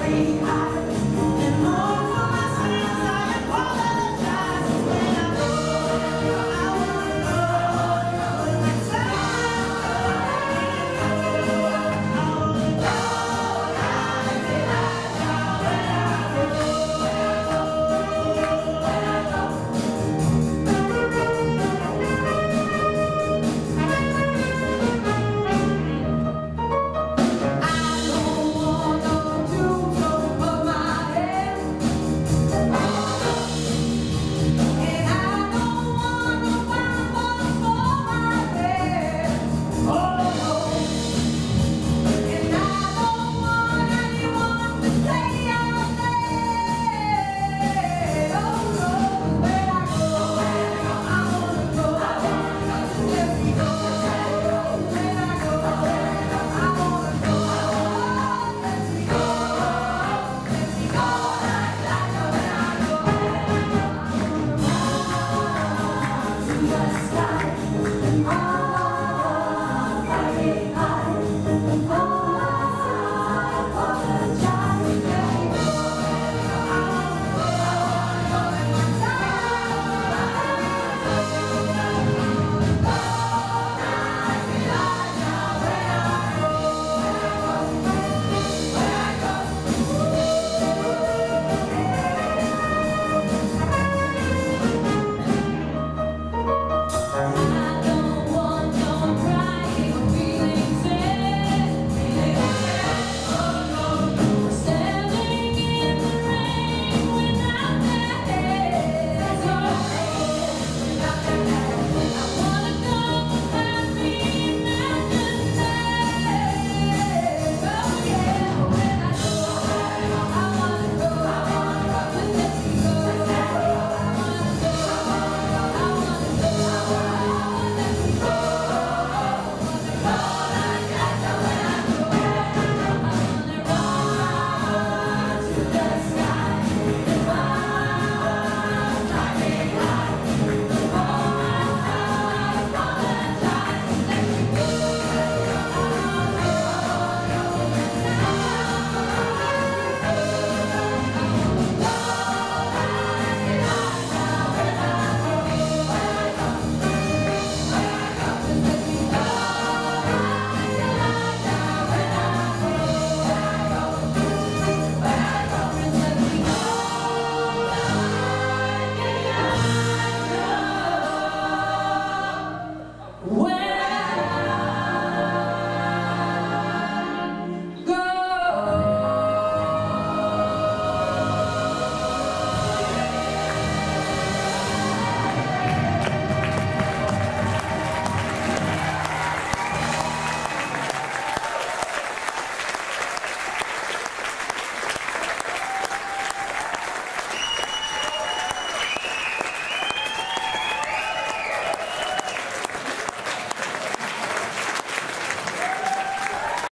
Mary.